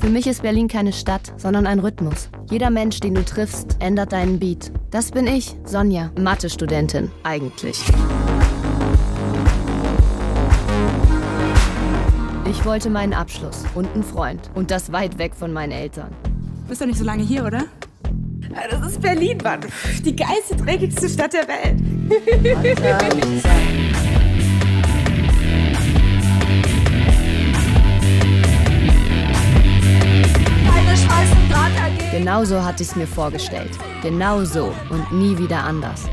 Für mich ist Berlin keine Stadt, sondern ein Rhythmus. Jeder Mensch, den du triffst, ändert deinen Beat. Das bin ich, Sonja, Mathe-Studentin, eigentlich. Ich wollte meinen Abschluss und einen Freund. Und das weit weg von meinen Eltern. Bist doch nicht so lange hier, oder? Das ist Berlin, Mann. Die geilste, dreckigste Stadt der Welt. Genauso hatte ich es mir vorgestellt. Genauso und nie wieder anders.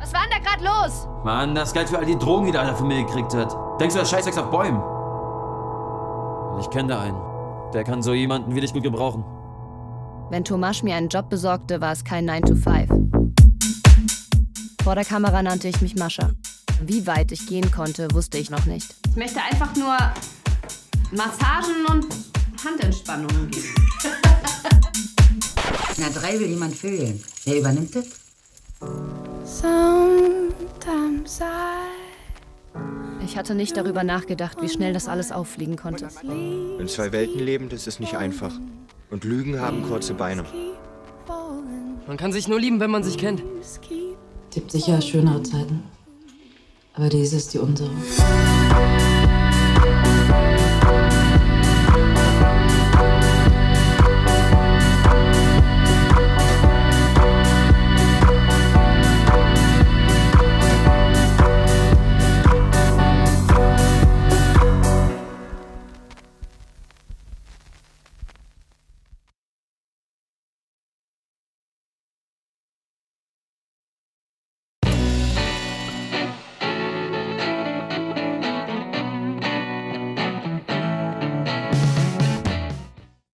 Was war denn da gerade los? Mann, das Geld für all die Drogen, die der Alter von mir gekriegt hat. Denkst du, das Scheiß wächst auf Bäumen? Und ich kenne da einen. Der kann so jemanden wie dich gut gebrauchen. Wenn Tomasz mir einen Job besorgte, war es kein 9 to 5. Vor der Kamera nannte ich mich Mascha. Wie weit ich gehen konnte, wusste ich noch nicht. Ich möchte einfach nur Massagen und Handentspannungen geben. Na, drei will jemand vögeln. Wer übernimmt das? Ich hatte nicht darüber nachgedacht, wie schnell das alles auffliegen konnte. In zwei Welten leben, das ist nicht einfach. Und Lügen haben kurze Beine. Man kann sich nur lieben, wenn man sich kennt. Es gibt sicher schönere Zeiten. Aber dies ist die unsere.